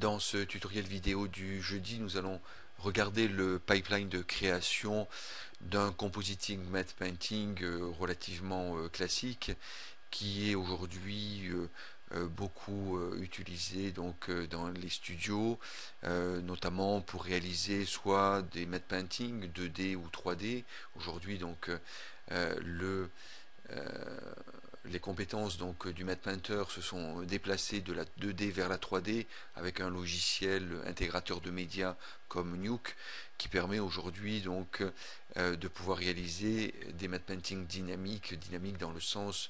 Dans ce tutoriel vidéo du jeudi, nous allons regarder le pipeline de création d'un compositing matte painting euh, relativement euh, classique qui est aujourd'hui euh, beaucoup utilisé donc dans les studios notamment pour réaliser soit des matte painting 2D ou 3D aujourd'hui donc le les compétences donc du Matte Painter se sont déplacées de la 2D vers la 3D avec un logiciel intégrateur de médias comme Nuke qui permet aujourd'hui donc euh, de pouvoir réaliser des matte painting dynamiques, dynamiques dans le sens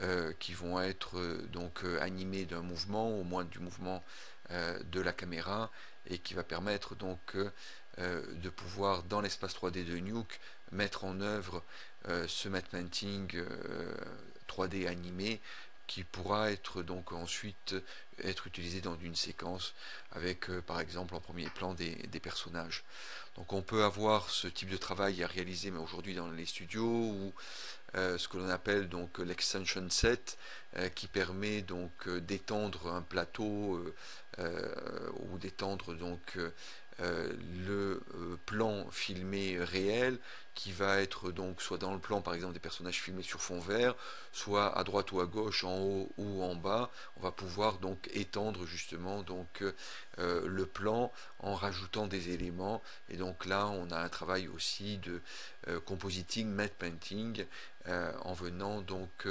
euh, qui vont être euh, donc animés d'un mouvement, au moins du mouvement de la caméra et qui va permettre donc de pouvoir dans l'espace 3D de Nuke mettre en œuvre ce matte painting 3D animé qui pourra être donc ensuite être utilisé dans une séquence avec euh, par exemple en premier plan des, personnages. Donc on peut avoir ce type de travail à réaliser mais aujourd'hui dans les studios ou euh, ce que l'on appelle donc l'extension set euh, qui permet donc d'étendre un plateau ou d'étendre donc euh, le euh, plan filmé réel qui va être donc soit dans le plan par exemple des personnages filmés sur fond vert, soit à droite ou à gauche, en haut ou en bas. On va pouvoir donc étendre justement donc euh, le plan en rajoutant des éléments. Et donc là, on a un travail aussi de compositing, matte painting, en venant donc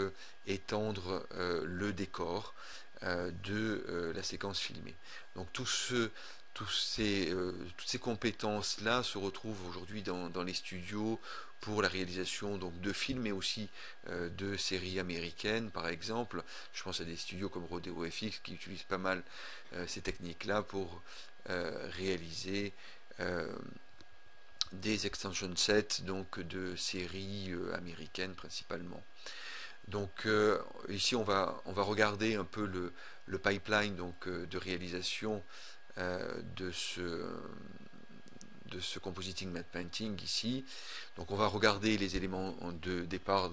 étendre le décor de la séquence filmée. Donc tout ce euh, toutes ces compétences-là se retrouvent aujourd'hui dans, les studios pour la réalisation donc, de films, mais aussi euh, de séries américaines, par exemple. Je pense à des studios comme Rodeo FX qui utilisent pas mal euh, ces techniques-là pour réaliser des extension sets donc, de séries américaines principalement. Donc ici on va, on va regarder un peu le, pipeline donc, de réalisation de ce de ce compositing matte painting ici. Donc on va regarder les éléments de départ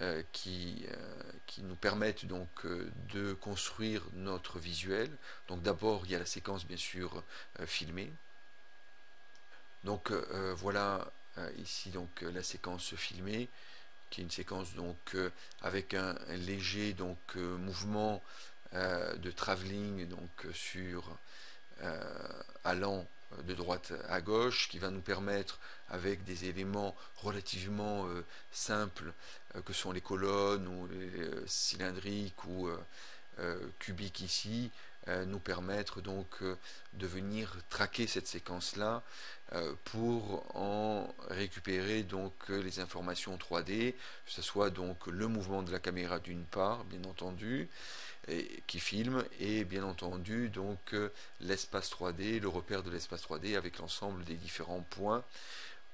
euh, qui, euh, qui nous permettent donc de construire notre visuel. Donc d'abord il y a la séquence bien sûr filmée. Donc voilà ici donc la séquence filmée qui est une séquence donc avec un, un léger donc mouvement euh, de travelling donc sur euh, allant de droite à gauche qui va nous permettre avec des éléments relativement euh, simples que sont les colonnes ou les cylindriques ou cubiques ici nous permettre donc de venir traquer cette séquence là pour en récupérer donc les informations 3D que ce soit donc le mouvement de la caméra d'une part bien entendu qui filme et bien entendu donc euh, l'espace 3D, le repère de l'espace 3D avec l'ensemble des différents points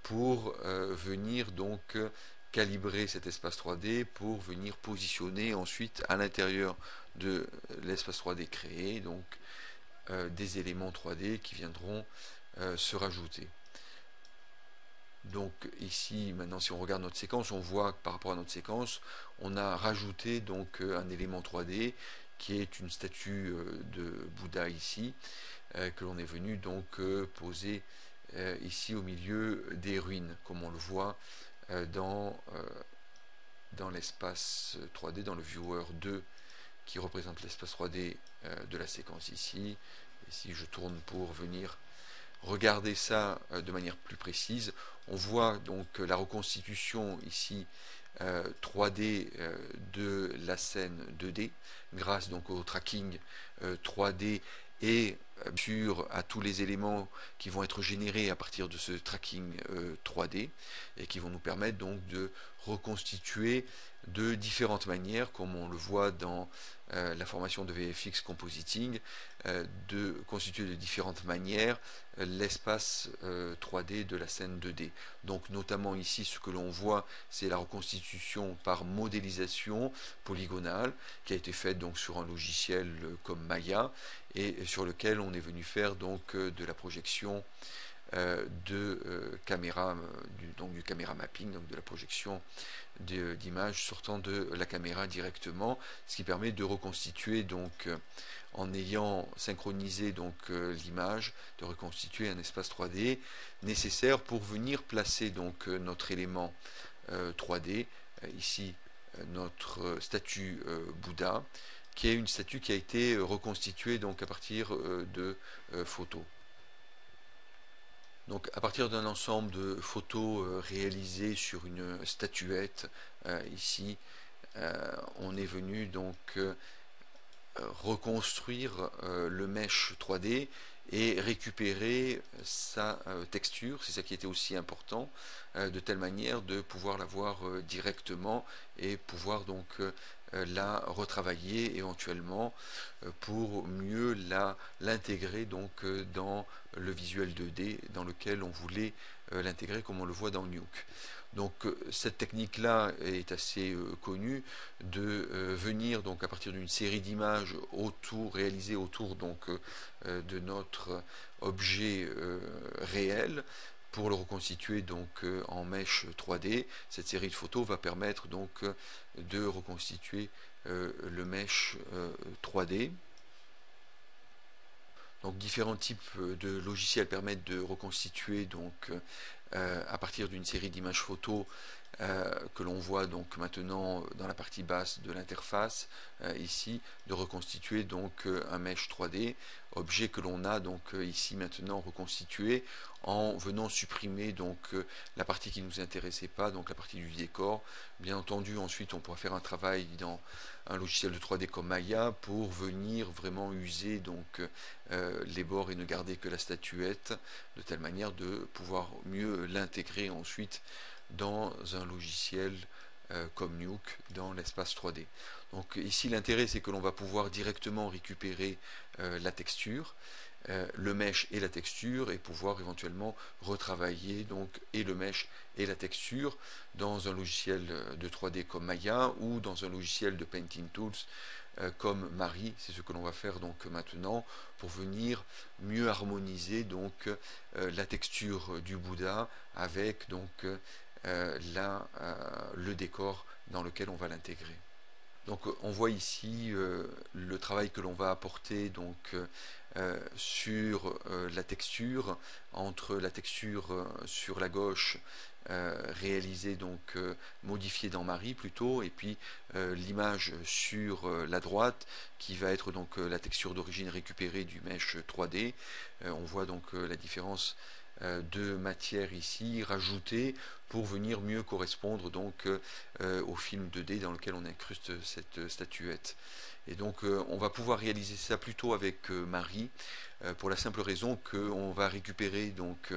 pour euh, venir donc euh, calibrer cet espace 3D pour venir positionner ensuite à l'intérieur de l'espace 3D créé donc des éléments 3D qui viendront se rajouter. Donc ici, maintenant, si on regarde notre séquence, on voit que par rapport à notre séquence, on a rajouté donc un élément 3D qui est une statue euh, de Bouddha ici, euh, que l'on est venu donc euh, poser ici au milieu des ruines, comme on le voit dans, l'espace 3D, dans le viewer 2 qui représente l'espace 3D de la séquence ici. Si je tourne pour venir regarder ça de manière plus précise, on voit donc la reconstitution ici 3D euh, euh, de la scène 2D grâce donc au tracking 3D euh, et sur à tous les éléments qui vont être générés à partir de ce tracking 3D et qui vont nous permettre donc de reconstituer de différentes manières, comme on le voit dans euh, la formation de VFX Compositing, euh, de constituer de différentes manières euh, l'espace 3D de la scène 2D. Donc notamment ici, ce que l'on voit, c'est la reconstitution par modélisation polygonale qui a été faite donc sur un logiciel comme Maya et sur lequel on est venu faire donc de la projection de caméra, donc du caméra mapping, donc de la projection d'images sortant de la caméra directement, ce qui permet de reconstituer donc en ayant synchronisé donc l'image, de reconstituer un espace 3D nécessaire pour venir placer donc notre élément 3D ici notre statue Bouddha qui est une statue qui a été reconstituée donc à partir de photos. Donc à partir d'un ensemble de photos euh, réalisées sur une statuette, euh, ici, euh, on est venu donc reconstruire le mesh 3D et récupérer sa texture, c'est ça qui était aussi important, de telle manière de pouvoir la voir directement et pouvoir donc la retravailler éventuellement pour mieux l'intégrer donc dans le visuel 2D dans lequel on voulait euh, l'intégrer comme on le voit dans Nuke. Donc euh, cette technique-là est assez euh, connue de venir donc à partir d'une série d'images autour réalisées autour de notre objet réel pour le reconstituer donc en mèche 3D. Cette série de photos va permettre donc de reconstituer le mesh 3D. Donc différents types euh, de logiciels permettent de reconstituer donc euh, à partir d'une série d'images photos euh, que l'on voit donc maintenant dans la partie basse de l'interface ici de reconstituer donc un mesh 3D objet que l'on a donc ici maintenant reconstitué en venant supprimer donc la partie qui ne nous intéressait pas donc la partie du décor. Bien entendu ensuite on pourra faire un travail dans un logiciel de 3D comme Maya pour venir vraiment user donc euh, les bords et ne garder que la statuette de telle manière de pouvoir mieux l'intégrer ensuite dans un logiciel euh, comme Nuke dans l'espace 3D. Donc ici l'intérêt c'est que l'on va pouvoir directement récupérer euh, la texture euh, le mesh et la texture et pouvoir éventuellement retravailler donc et le mesh et la texture dans un logiciel de 3D comme Maya ou dans un logiciel de Painting Tools comme Marie, c'est ce que l'on va faire donc maintenant pour venir mieux harmoniser donc la texture du Bouddha avec donc la, le décor dans lequel on va l'intégrer. Donc on voit ici le travail que l'on va apporter donc euh, sur euh, la texture, entre la texture euh, sur la gauche réalisée donc modifiée dans Marie plutôt et puis l'image sur la droite qui va être donc la texture d'origine récupérée du mesh 3D on voit donc la différence de matière ici rajoutée pour venir mieux correspondre donc au film 2D dans lequel on incruste cette statuette et donc euh, on va pouvoir réaliser ça plutôt avec euh, Marie, euh, pour la simple raison qu'on va récupérer donc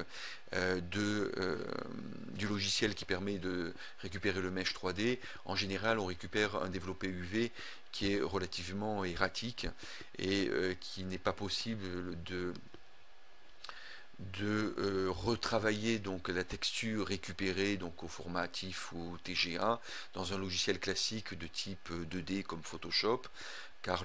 du logiciel qui permet de récupérer le mesh 3D. En général, on récupère un développé UV qui est relativement erratique et qui n'est pas possible de de retravailler donc la texture récupérée donc au format TIFF ou TGA dans un logiciel classique de type 2D comme Photoshop car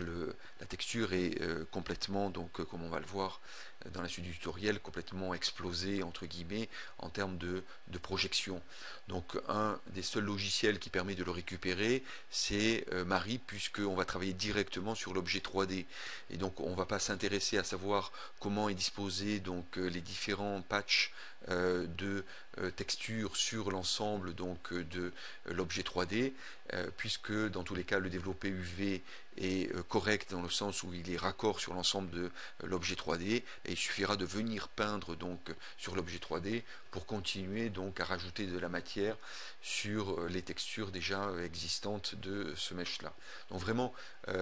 la texture est euh, complètement, donc euh, comme on va le voir euh, dans la suite du tutoriel, complètement explosée entre guillemets en termes de, projection. Donc un des seuls logiciels qui permet de le récupérer, c'est Marie, puisqu'on va travailler directement sur l'objet 3D. Et donc on ne va pas s'intéresser à savoir comment est disposé donc les différents patchs de texture sur l'ensemble donc de l'objet 3D, puisque dans tous les cas le développé UV est euh, correct dans le sens où il est raccord sur l'ensemble de euh, l'objet 3D et il suffira de venir peindre donc sur l'objet 3D pour continuer donc à rajouter de la matière sur euh, les textures déjà existantes de ce mesh là. Donc vraiment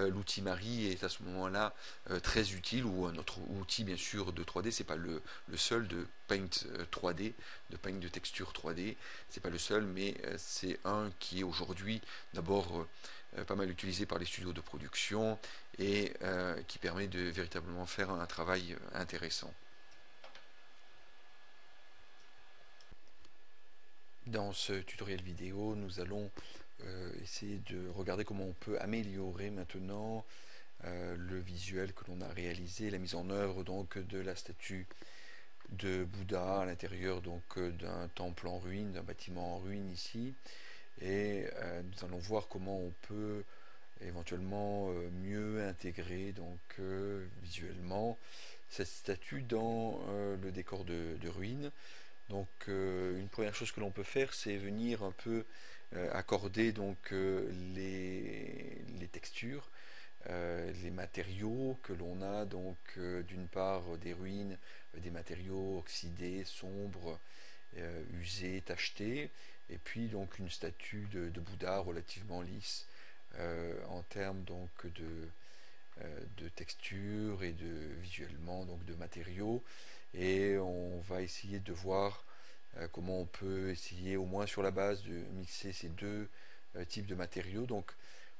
l'outil Marie est à ce moment-là très utile ou un autre outil bien sûr de 3D, c'est pas le, le, seul de Paint 3D, de Paint de texture 3D, c'est pas le seul mais c'est un qui est aujourd'hui d'abord pas mal utilisé par les studios de production et euh, qui permet de véritablement faire un travail euh, intéressant. Dans ce tutoriel vidéo, nous allons essayer de regarder comment on peut améliorer maintenant le visuel que l'on a réalisé, la mise en œuvre donc de la statue de Bouddha à l'intérieur donc d'un temple en ruine, d'un bâtiment en ruine ici. Et nous allons voir comment on peut éventuellement mieux intégrer donc visuellement cette statue dans le décor de, de ruine. Donc une première chose que l'on peut faire c'est venir un peu accorder donc les, textures euh, les matériaux que l'on a, donc euh, d'une part des ruines, des matériaux oxydés, sombres, euh, usés, tachetés, et puis donc une statue de, Bouddha relativement lisse en termes donc de, de texture et de visuellement donc de matériaux. Et on va essayer de voir comment on peut essayer au moins sur la base de mixer ces deux types de matériaux. Donc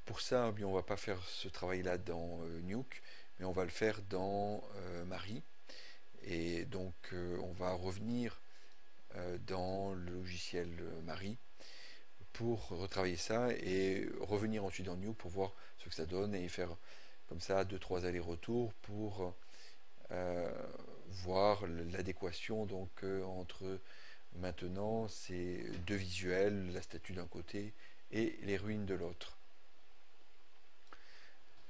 pour ça, on ne va pas faire ce travail-là dans euh, Nuke, mais on va le faire dans euh, Marie. Et donc, euh, on va revenir dans le logiciel Marie pour retravailler ça et revenir ensuite dans Nuke pour voir ce que ça donne et faire comme ça deux trois allers-retours pour voir l'adéquation donc entre maintenant ces deux visuels, la statue d'un côté et les ruines de l'autre.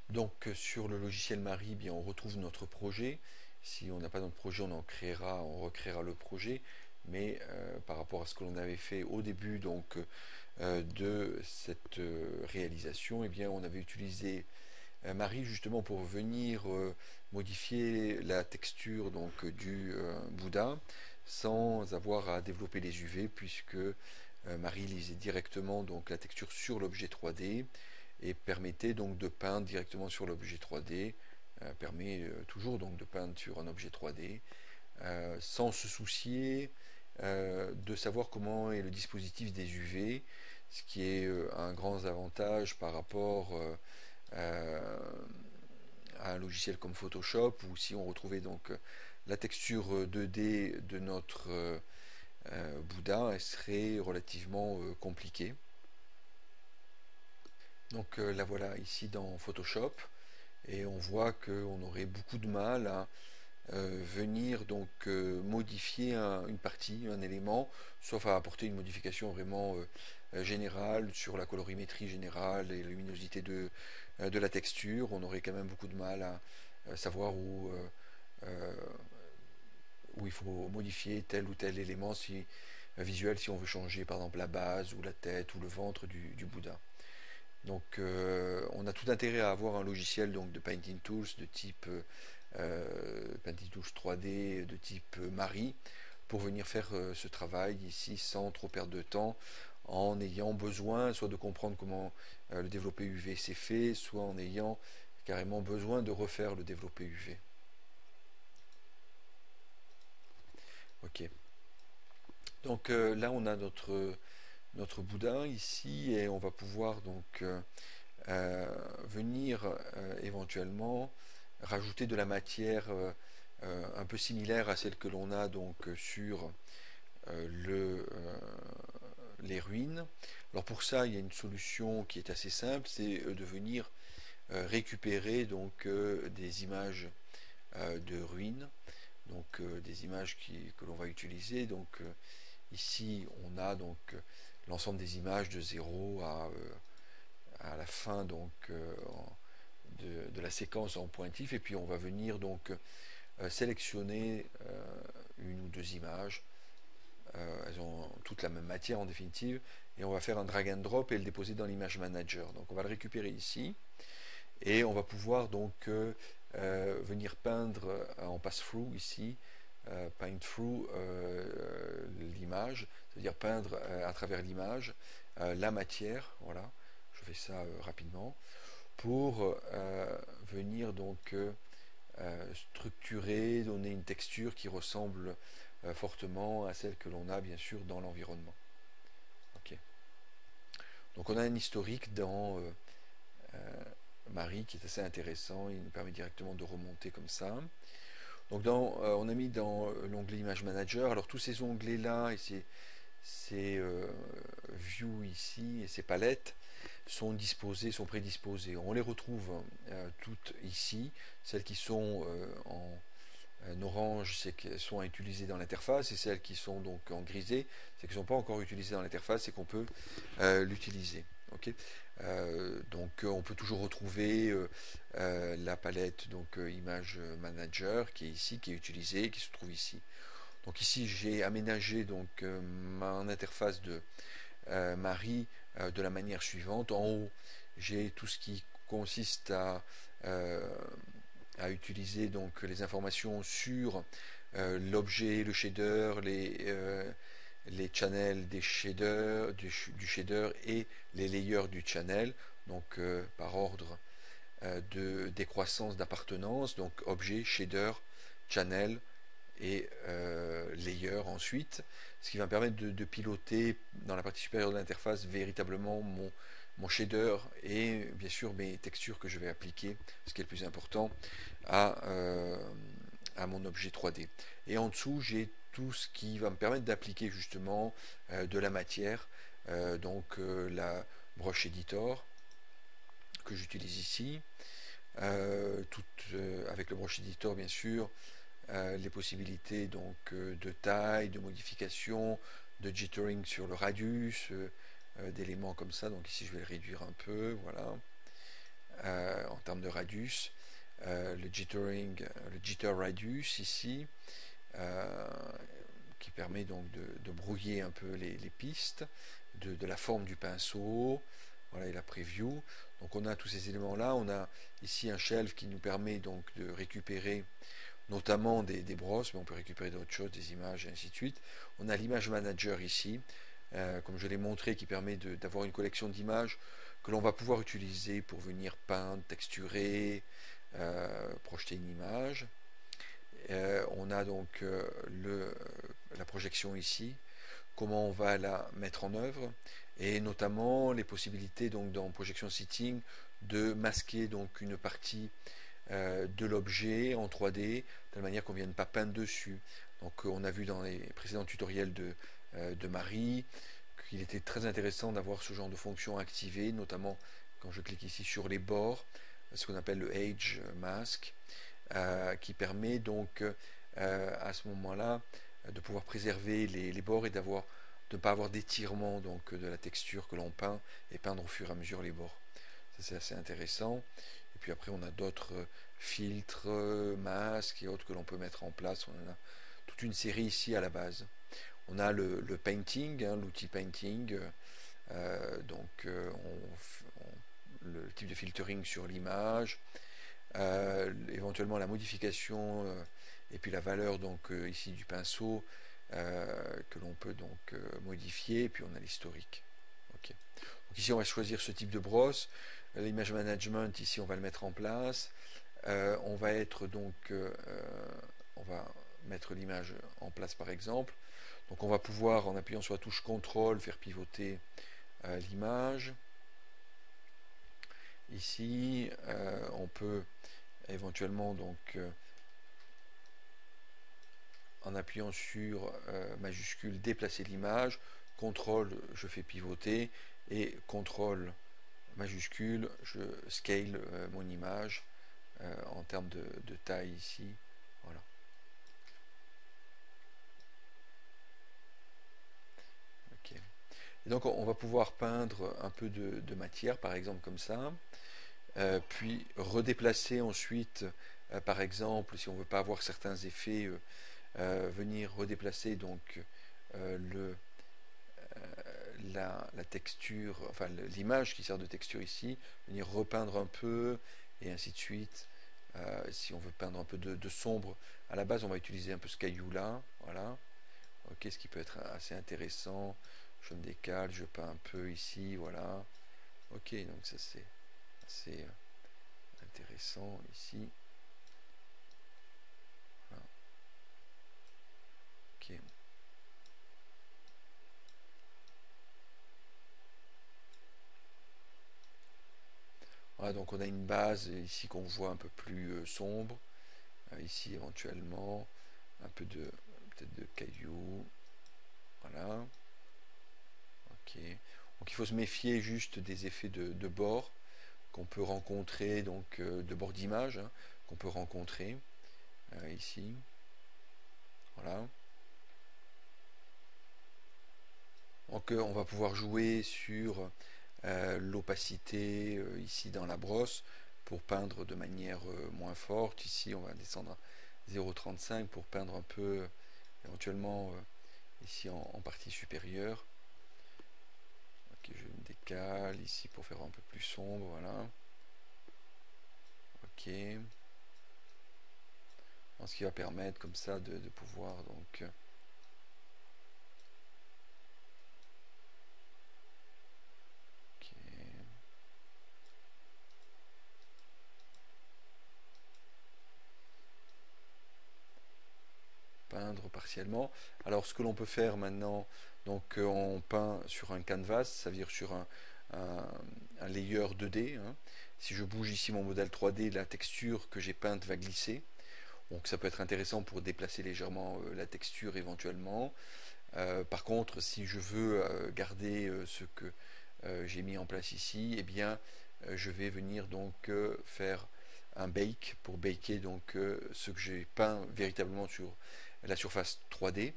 Donc euh, sur le logiciel Marie, bien, on retrouve notre projet. Si on n'a pas notre projet, on en créera, on recréera le projet. Mais euh, par rapport à ce que l'on avait fait au début donc, euh, de cette réalisation, eh bien, on avait utilisé Marie justement pour venir modifier la texture donc, du Bouddha sans avoir à développer les UV puisque Marie lisait directement donc, la texture sur l'objet 3D et permettait donc de peindre directement sur l'objet 3D, euh, permet euh, toujours donc de peindre sur un objet 3D, euh, sans se soucier de savoir comment est le dispositif des UV, ce qui est un grand avantage par rapport à un logiciel comme Photoshop, où si on retrouvait donc la texture 2D de notre Bouddha, elle serait relativement compliquée. Donc euh, la voilà ici dans Photoshop et on voit qu'on aurait beaucoup de mal à euh, venir donc euh, modifier une partie, un élément, sauf à apporter une modification vraiment générale sur la colorimétrie générale et la luminosité de, de la texture. On aurait quand même beaucoup de mal à savoir où, où il faut modifier tel ou tel élément si, visuel si on veut changer par exemple la base ou la tête ou le ventre du Bouddha. Donc euh, on a tout intérêt à avoir un logiciel donc, de Painting Tools de type euh, Tools 3D, de type Marie, pour venir faire euh, ce travail ici sans trop perdre de temps, en ayant besoin soit de comprendre comment le développé UV s'est fait, soit en ayant carrément besoin de refaire le développé UV. Ok. Donc là on a notre notre Bouddha ici et on va pouvoir donc euh, euh, venir euh, éventuellement rajouter de la matière un peu similaire à celle que l'on a donc sur le, les ruines. Alors pour ça, il y a une solution qui est assez simple, c'est de venir récupérer donc des images de ruines, donc des images que l'on va utiliser. Donc ici, on a donc l'ensemble des images de 0 à, euh, à la fin donc euh, de, la séquence en pointif. Et puis on va venir donc euh, sélectionner une ou deux images. Elles ont toute la même matière en définitive. Et on va faire un drag and drop et le déposer dans l'image manager. Donc on va le récupérer ici. Et on va pouvoir donc venir peindre en pass-through ici paint through l'image. C'est-à-dire peindre euh, à travers l'image euh, la matière, voilà, je fais ça euh, rapidement, pour venir donc structurer, donner une texture qui ressemble fortement à celle que l'on a bien sûr dans l'environnement. Donc on a un historique dans Marie qui est assez intéressant, il nous permet directement de remonter comme ça. Donc dans, on a mis dans l'onglet Image Manager, alors tous ces onglets là et ces, ces euh, views ici et ces palettes sont disposées, sont prédisposées. On les retrouve euh, toutes ici, celles qui sont euh, en orange, c'est qu'elles sont utilisées dans l'interface, et celles qui sont donc en grisé, c'est qu'elles ne sont pas encore utilisées dans l'interface et qu'on peut l'utiliser. donc on peut toujours retrouver la palette donc image manager qui est ici, qui est utilisée, qui se trouve ici. Donc ici j'ai aménagé donc mon interface de Marie de la manière suivante. En haut j'ai tout ce qui consiste à, euh, utiliser donc les informations sur euh, l'objet, le shader, les, euh, les channels des shaders, du, shader et les layers du channel, donc par ordre de décroissance d'appartenance, donc objet, shader, channel et layer ensuite, ce qui va me permettre de, piloter dans la partie supérieure de l'interface véritablement mon, mon shader et bien sûr mes textures que je vais appliquer, ce qui est le plus important, à, euh, à mon objet 3D. Et en dessous, j'ai tout ce qui va me permettre d'appliquer justement euh, de la matière, euh, donc la brush editor que j'utilise ici, avec le brush editor bien sûr, les possibilités donc de taille, de modification, de jittering sur le radius, euh, d'éléments comme ça. Donc ici, je vais le réduire un peu, voilà. Euh, en termes de radius, euh, le jittering, le jitter radius ici, qui permet donc de, brouiller un peu les, pistes, de, la forme du pinceau, voilà, et la preview. Donc on a tous ces éléments-là. On a ici un shelf qui nous permet donc de récupérer notamment des, des brosses, mais on peut récupérer d'autres choses, des images, et ainsi de suite. On a l'image manager ici, euh, comme je l'ai montré, qui permet d'avoir une collection d'images que l'on va pouvoir utiliser pour venir peindre, texturer, euh, projeter une image. Euh, on a donc la projection ici, comment on va la mettre en œuvre, et notamment les possibilités donc dans projection sitting de masquer donc une partie de l'objet en 3D de la manière qu'on ne vienne pas peindre dessus. Donc on a vu dans les précédents tutoriels de euh, de Marie, qu'il était très intéressant d'avoir ce genre de fonction activée, notamment quand je clique ici sur les bords, ce qu'on appelle le Age Mask, euh, qui permet donc euh, à ce moment-là de pouvoir préserver les, bords et de ne pas avoir d'étirement de la texture que l'on peint et peindre au fur et à mesure les bords. Ça c'est assez intéressant. Puis après on a d'autres filtres, masques et autres que l'on peut mettre en place. On a toute une série ici à la base. On a le, painting, hein, l'outil painting, euh, donc euh, le type de filtering sur l'image, euh, éventuellement la modification et puis la valeur donc ici du pinceau que l'on peut donc modifier, et puis on a l'historique. Donc ici on va choisir ce type de brosse. L'image management, ici on va le mettre en place. on va être donc on va mettre l'image en place par exemple. Donc on va pouvoir, en appuyant sur la touche CTRL, faire pivoter euh, l'image. Ici, euh, on peut éventuellement, donc, euh, en appuyant sur majuscule, déplacer l'image. CTRL, je fais pivoter. Et CTRL majuscule, je scale mon image en termes de taille ici. donc on va pouvoir peindre un peu de, matière, par exemple comme ça, euh, puis redéplacer ensuite, euh, par exemple, si on veut pas avoir certains effets, euh, venir redéplacer donc le, la, texture, enfin l'image qui sert de texture ici, venir repeindre un peu, et ainsi de suite. si on veut peindre un peu de, de, sombre, à la base on va utiliser un peu ce caillou là, voilà. Ok, ce qui peut être assez intéressant je me décale, je peins un peu ici, voilà. Ok, donc ça c'est assez euh, intéressant ici. Voilà. Ok. Voilà, on a une base ici qu'on voit un peu plus euh, sombre. Euh, ici éventuellement un peu de peut-être de cailloux. Voilà. Donc il faut se méfier juste des effets de, bord qu'on peut rencontrer, donc euh, de bord d'image, hein, qu'on peut rencontrer ici. Voilà. Donc on va pouvoir jouer sur l'opacité ici dans la brosse pour peindre de manière moins forte. Ici on va descendre à 0,35 pour peindre un peu éventuellement ici en, partie supérieure. Ok, je me décale ici pour faire un peu plus sombre, voilà. Ok. Ce qui va permettre comme ça de pouvoir donc peindre Alors ce que l'on peut faire maintenant, donc euh, on peint sur un canvas, ça veut dire sur un, un, layer 2D. Hein. Si je bouge ici mon modèle 3D, la texture que j'ai peinte va glisser. Donc ça peut être intéressant pour déplacer légèrement euh, la texture éventuellement. Euh, par contre, si je veux garder ce que j'ai mis en place ici, eh bien, je vais venir donc faire un bake pour baker donc ce que j'ai peint véritablement sur la surface 3D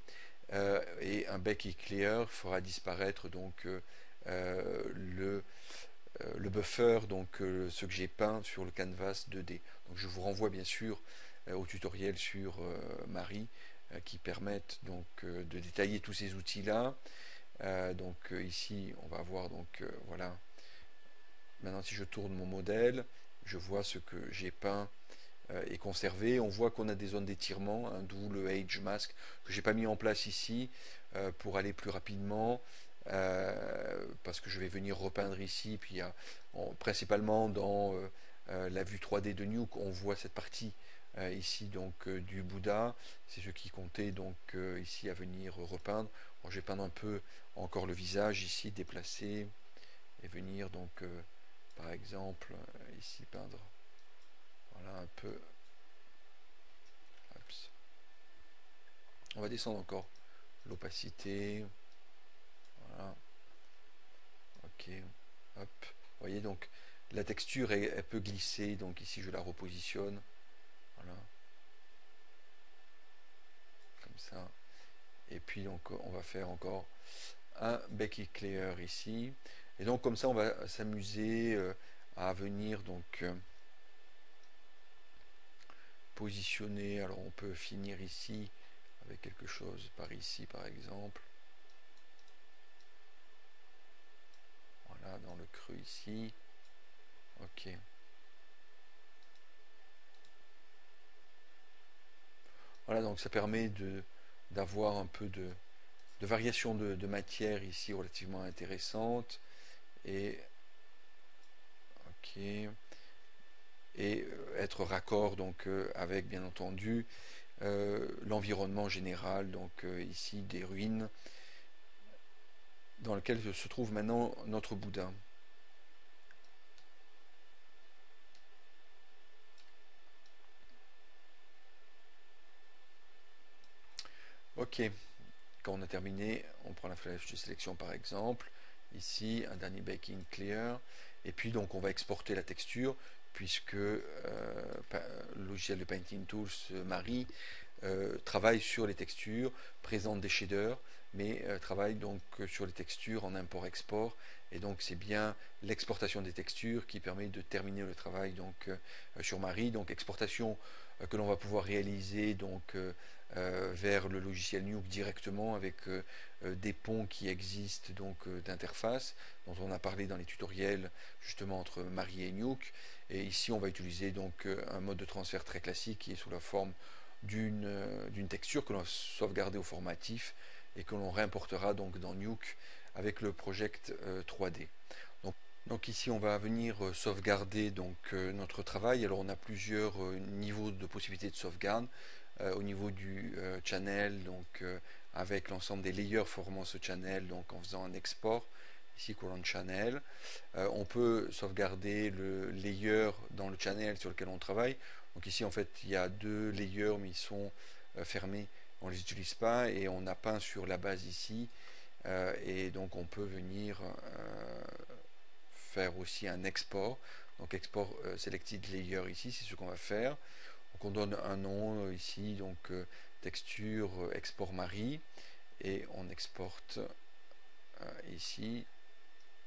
euh, et un bec clear fera disparaître donc euh, euh, le, le buffer, donc ce que j'ai peint sur le canvas 2D. Donc je vous renvoie bien sûr au tutoriel sur Marie qui permettent donc de détailler tous ces outils là. donc ici on va voir donc voilà. Maintenant si je tourne mon modèle, je vois ce que j'ai peint est conservé. On voit qu'on a des zones d'étirement, hein, d'où le Age Mask que j'ai pas mis en place ici euh, pour aller plus rapidement. Euh, parce que je vais venir repeindre ici, puis principalement dans la vue 3D de Nuke, on voit cette partie ici donc du Bouddha, c'est ce qui comptait donc ici à venir repeindre. je vais peindre un peu encore le visage ici, déplacer et venir donc par exemple ici peindre un peu. On va descendre encore l'opacité. Voilà. Ok. Vous voyez donc la texture est, elle peut glisser. Donc ici je la repositionne. Voilà. Comme ça. Et puis donc on va faire encore un Becky Clear ici. Et donc comme ça on va s'amuser euh, à venir donc euh, positionner. Alors on peut finir ici avec quelque chose par ici par exemple. Voilà, dans le creux ici. Ok. Voilà, donc ça permet d'avoir un peu de, variation de, de, matière ici relativement intéressante. Et ok et euh, être raccord donc euh, avec bien entendu euh, l'environnement général donc ici des ruines dans lequel se trouve maintenant notre Bouddha. Ok, quand on a terminé, on prend la flèche de sélection par exemple, ici un dernier baking clear, et puis donc on va exporter la texture puisque euh, le logiciel de Painting Tools Marie euh, travaille sur les textures, présente des shaders, mais euh, travaille donc sur les textures en import-export. Et donc c'est bien l'exportation des textures qui permet de terminer le travail donc sur Marie. Donc exportation que l'on va pouvoir réaliser donc vers le logiciel Nuke directement avec des ponts qui existent donc d'interface dont on a parlé dans les tutoriels justement entre Marie et Nuke et ici, on va utiliser donc euh, un mode de transfert très classique qui est sous la forme d'une euh, texture que l'on va sauvegarder au formatif et que l'on réimportera donc dans Nuke avec le project 3D. Euh, donc, donc, ici, on va venir sauvegarder donc notre travail. Alors, on a plusieurs niveaux de possibilités de sauvegarde. Au niveau du channel, donc avec l'ensemble des layers formant ce channel, donc en faisant un export ici Current Channel. Euh, on peut sauvegarder le layer dans le channel sur lequel on travaille. Donc ici en fait il y a deux layers mais ils sont euh, fermés, on ne les utilise pas et on a peint sur la base ici euh, et donc on peut venir faire aussi un export. Donc export selected layer ici, c'est ce qu'on va faire. Donne un nom ici, donc texture export Marie et on exporte ici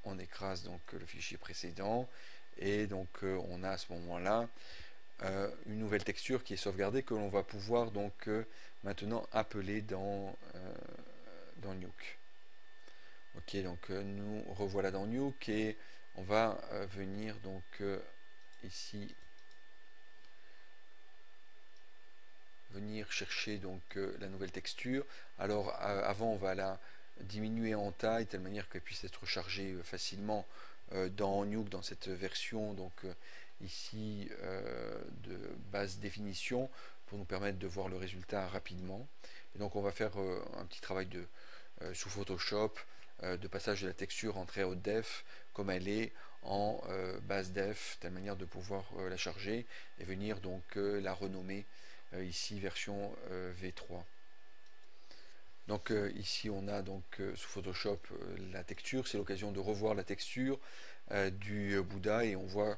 on écrase donc le fichier précédent et donc on a à ce moment là une nouvelle texture qui est sauvegardée que l'on va pouvoir donc maintenant appeler dans, dans Nuke ok donc nous revoilà dans Nuke et on va venir donc ici venir chercher donc euh, la nouvelle texture. Alors avant on va la diminuer en taille de telle manière qu'elle puisse être chargée euh, facilement euh, dans Nuke dans cette version donc ici de basse définition pour nous permettre de voir le résultat rapidement. Et donc on va faire un petit travail de sous Photoshop de passage de la texture en très haute def comme elle est en basse def, de telle manière de pouvoir la charger et venir donc la renommer euh, ici version euh, V3. Donc euh, ici on a donc sous Photoshop la texture, c'est l'occasion de revoir la texture du Bouddha et on voit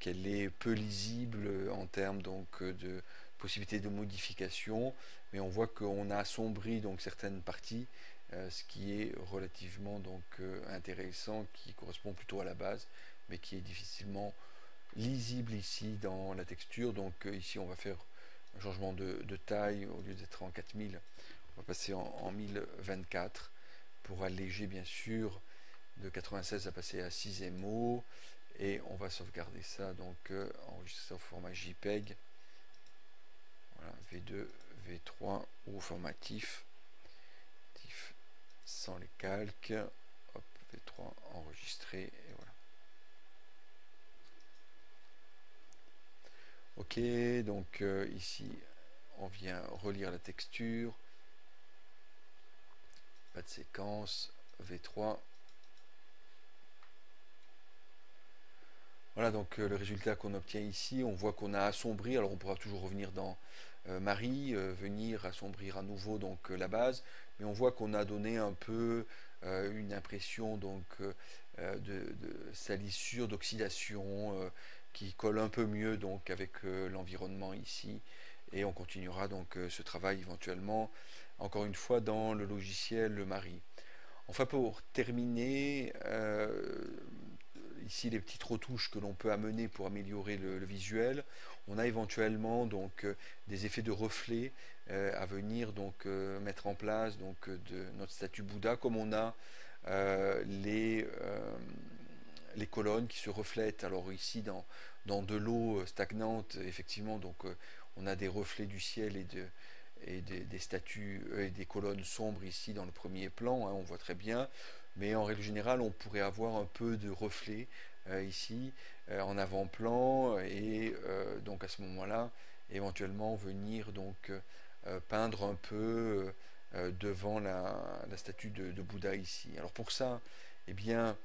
qu'elle est peu lisible en termes donc de possibilités de modification, mais on voit qu'on a assombri donc certaines parties, ce qui est relativement donc intéressant, qui correspond plutôt à la base, mais qui est difficilement lisible ici dans la texture. Donc ici on va faire changement de, taille, au lieu d'être en 4000, on va passer en, 1024 pour alléger bien sûr de 96 à passer à 6 MO et on va sauvegarder ça donc euh, enregistrer au format JPEG. Voilà, V2, V3 ou formatif sans les calques. Hop, V3 enregistré et voilà Ok, donc euh, ici, on vient relire la texture. Pas de séquence. V3. Voilà donc euh, le résultat qu'on obtient ici. On voit qu'on a assombri. Alors on pourra toujours revenir dans euh, Marie, venir assombrir à nouveau donc la base. Mais on voit qu'on a donné un peu une impression donc de, de salissure, d'oxydation qui colle un peu mieux donc avec euh, l'environnement ici et on continuera donc euh, ce travail éventuellement encore une fois dans le logiciel le Mari. Enfin pour terminer euh, ici les petites retouches que l'on peut amener pour améliorer le, visuel. On a éventuellement donc des effets de reflet à venir donc mettre en place donc de notre statue Bouddha comme on a les les colonnes qui se reflètent. Alors ici, dans, dans de l'eau euh, stagnante, effectivement, donc euh, on a des reflets du ciel et, de, et des, statues euh, et des colonnes sombres ici dans le premier plan, hein, on voit très bien. Mais en règle générale, on pourrait avoir un peu de reflets ici en avant-plan et donc à ce moment-là, éventuellement venir donc peindre un peu devant la, statue de, de, Bouddha ici. Alors pour ça, eh bien,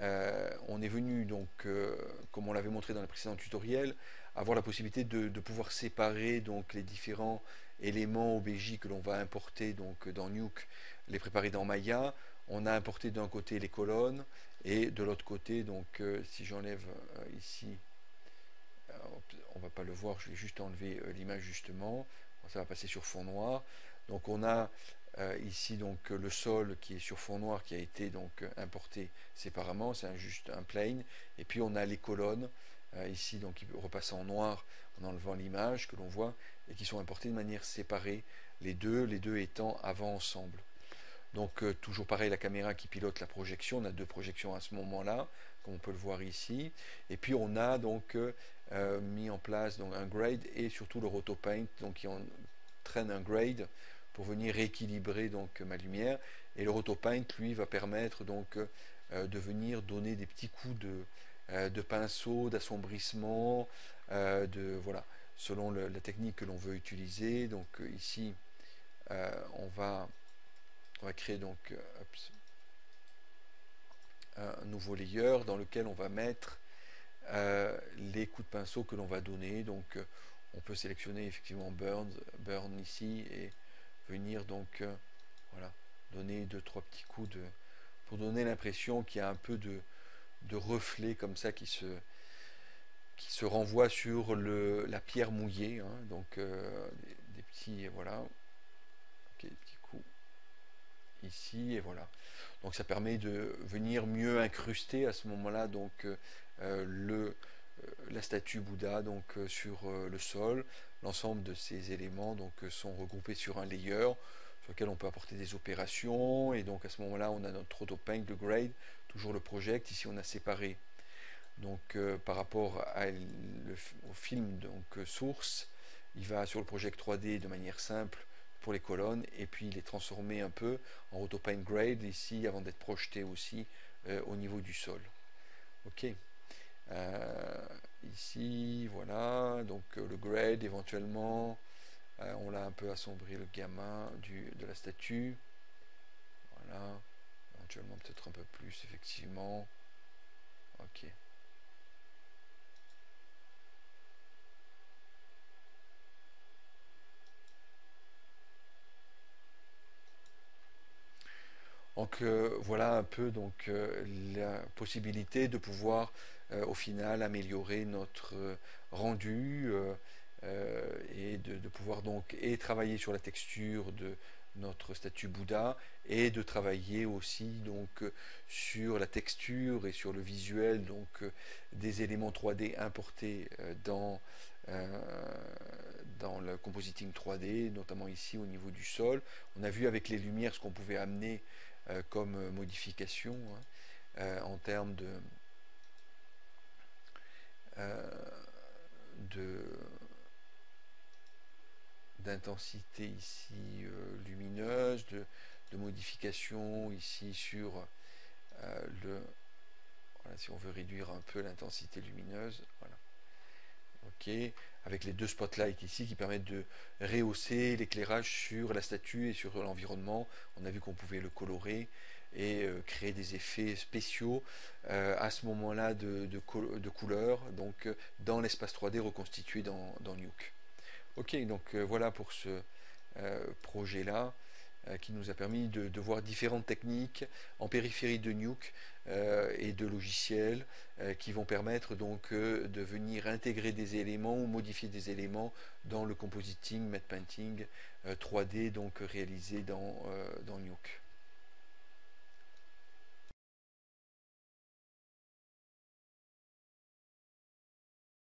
euh, on est venu, donc, euh, comme on l'avait montré dans le précédent tutoriel, avoir la possibilité de, pouvoir séparer donc, les différents éléments OBJ que l'on va importer donc, dans Nuke, les préparer dans Maya. On a importé d'un côté les colonnes et de l'autre côté, donc, euh, si j'enlève ici, on va pas le voir, je vais juste enlever l'image justement, ça va passer sur fond noir. Donc on a euh, ici donc le sol qui est sur fond noir qui a été donc importé séparément, c'est juste un plane. Et puis on a les colonnes euh, ici donc qui repassent en noir en enlevant l'image que l'on voit et qui sont importées de manière séparée, les deux, les deux étant avant ensemble. Donc euh, toujours pareil la caméra qui pilote la projection, on a deux projections à ce moment-là, comme on peut le voir ici. Et puis on a donc mis en place donc, un grade et surtout le rotopaint donc qui entraîne un grade pour venir rééquilibrer donc ma lumière. Et le rotopaint, lui, va permettre donc euh, de venir donner des petits coups de, euh, de pinceau, d'assombrissement, euh, de voilà, selon la technique que l'on veut utiliser. Donc ici, on va on va créer donc un nouveau layer dans lequel on va mettre les coups de pinceau que l'on va donner. Donc on peut sélectionner effectivement burn, burn ici et venir donc euh, voilà, donner deux trois petits coups de pour donner l'impression qu'il y a un peu de, de reflet comme ça qui se qui se renvoie sur le, la pierre mouillée hein, donc euh, des, petits voilà Ok, petit coup ici et voilà. Donc ça permet de venir mieux incruster à ce moment-là donc le la statue Bouddha donc sur le sol. L'ensemble de ces éléments donc sont regroupés sur un layer sur lequel on peut apporter des opérations et donc à ce moment-là on a notre auto-paint de grade, toujours le project. Ici on a séparé donc par rapport au film donc source, il va sur le project 3D de manière simple pour les colonnes et puis il est transformé un peu en AutoPaint Grade ici avant d'être projeté aussi euh, au niveau du sol. Ok. Euh, ici, voilà, donc euh, le grade éventuellement, on l'a un peu assombri le gamma du, de la statue. Voilà, éventuellement peut-être un peu plus effectivement. Ok. Donc euh, voilà un peu donc euh, la possibilité de pouvoir euh, au final améliorer notre rendu et de, pouvoir donc et travailler sur la texture de notre statue Bouddha et de travailler aussi donc sur la texture et sur le visuel donc des éléments 3D importés dans dans le compositing 3D, notamment ici au niveau du sol. On a vu avec les lumières ce qu'on pouvait amener euh, comme modification hein, euh, en termes de, d'intensité ici lumineuse, de, modification ici sur le voilà, si on veut réduire un peu l'intensité lumineuse, voilà. Ok, avec les deux spotlights ici qui permettent de rehausser l'éclairage sur la statue et sur l'environnement. On a vu qu'on pouvait le colorer et euh, créer des effets spéciaux euh, à ce moment-là de, de, couleurs, donc euh, dans l'espace 3D reconstitué dans, Nuke. Ok, donc voilà pour ce projet-là. Qui nous a permis de, voir différentes techniques en périphérie de Nuke et de logiciels qui vont permettre donc de venir intégrer des éléments ou modifier des éléments dans le compositing, matte painting 3D donc réalisé dans, dans Nuke.